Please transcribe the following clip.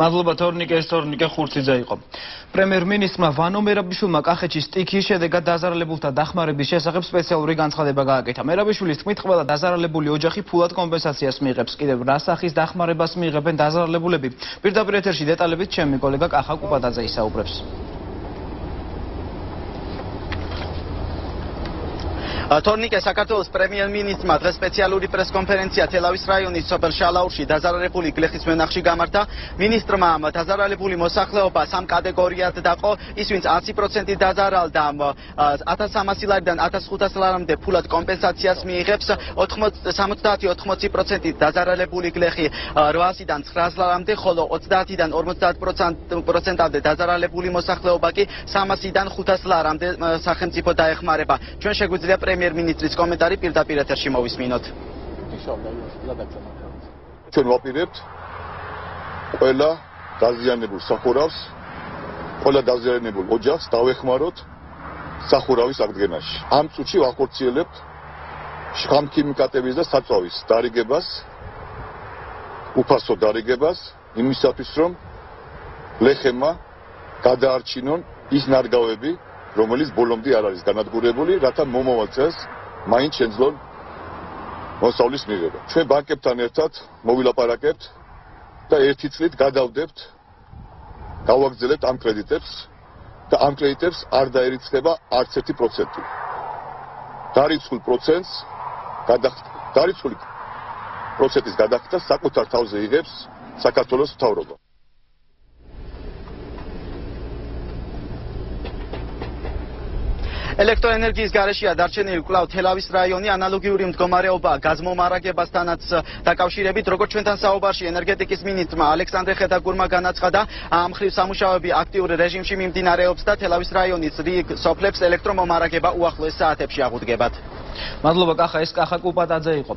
მადლობა თორნიკე ეს თორნიკე ხურციძე იყო. პრემიერ-მინისტრმა ვანო მერაბიშვილმა კახეთში სტიქის შედეგად დაზარალებულთა დახმარების შესახებ სპეციალური განცხადება გააკეთა. მერაბიშვილის თქმით ყველა დაზარალებული ოჯახი ფულად კომპენსაციას მიიღებს კიდევ რა სახის დახმარებას მიიღებენ დაზარალებულები. პირდაპირ ეთერში დეტალებით ჩემი კოლეგა კახა კუპადაძე ისაუბრებს თორნიკე საქართველოს პრემიერ-მინისტრმა დღეს სპეციალური პრესკონფერენცია თელავის რაიონის სოფელ შალაურში დაზარალებული გლეხის მენახში გამართა. მინისტრმა დაზარალებული მოსახლეობა სამ კატეგორიად დაყო, ის ვინც 100% დაზარალდა 1300 ლარიდან 1500 ლარამდე ფულად კომპენსაციას მიიღებს, 70-80% დაზარალებული გლეხი 800-დან 900 ლარამდე, ხოლო 30-დან 50%-ამდე დაზარალებული მოსახლეობა კი 300-დან 500 ლარამდე სახელმწიფო დაეხმარება. ჩვენ შეგვიძლია პრემიერ პრემიერ-მინისტრის კომენტარი პირდაპირ ეთერში მოვისმინოთ. ჩვენ ვაპირებთ ყველა დაზიანებულ სახურავს, ყველა დაზიანებულ ოჯახს დავეხმაროთ სახურავის აღდგენაში. ამ წუთში ვახორციელებთ შხამქიმიკატების და საწვავის დარიგებას, უფასო დარიგებას იმისათვის, რომ ლეხემა გადაარჩინონ ის ნარგავები, რომელიც ბოლომდე არ არის განადგურებული, რათა მომავალ წელს მაინც შეძლონ მოსავლის მიღება. ჩვენ ბანკებთან ერთად მოვილაპარაკებთ და ერთი წლით გადავდებთ გავაგზავნებთ ამ კრედიტებს და ამ კრედიტებს არ დაერიცხება არც 1%. დარიცხულ პროცენტს გადახდარიცხული პროცენტის გადახდა საკუთარ თავზე იღებს საქართველოს მთავრობა. ელექტროენერგიის გარეშეა დარჩენილი კვლავ თელავის რაიონი. ანალოგიური მდგომარეობა გაზმომარაგებასთანაც დაკავშირებით როგორც ჩვენთან საუბარში ენერგეტიკის მინისტრმა ალექსანდრე ხეთაგურმა განაცხადა ამ ხრივ სამუშაოები აქტიურ რეჟიმში მიმდინარეობს და თელავის რაიონის რიგ სოფლებს ელექტრომომარაგება უახლოეს საათებში აღუდგებათ. მადლობა კახა ეს კახა კუპატაძე იყო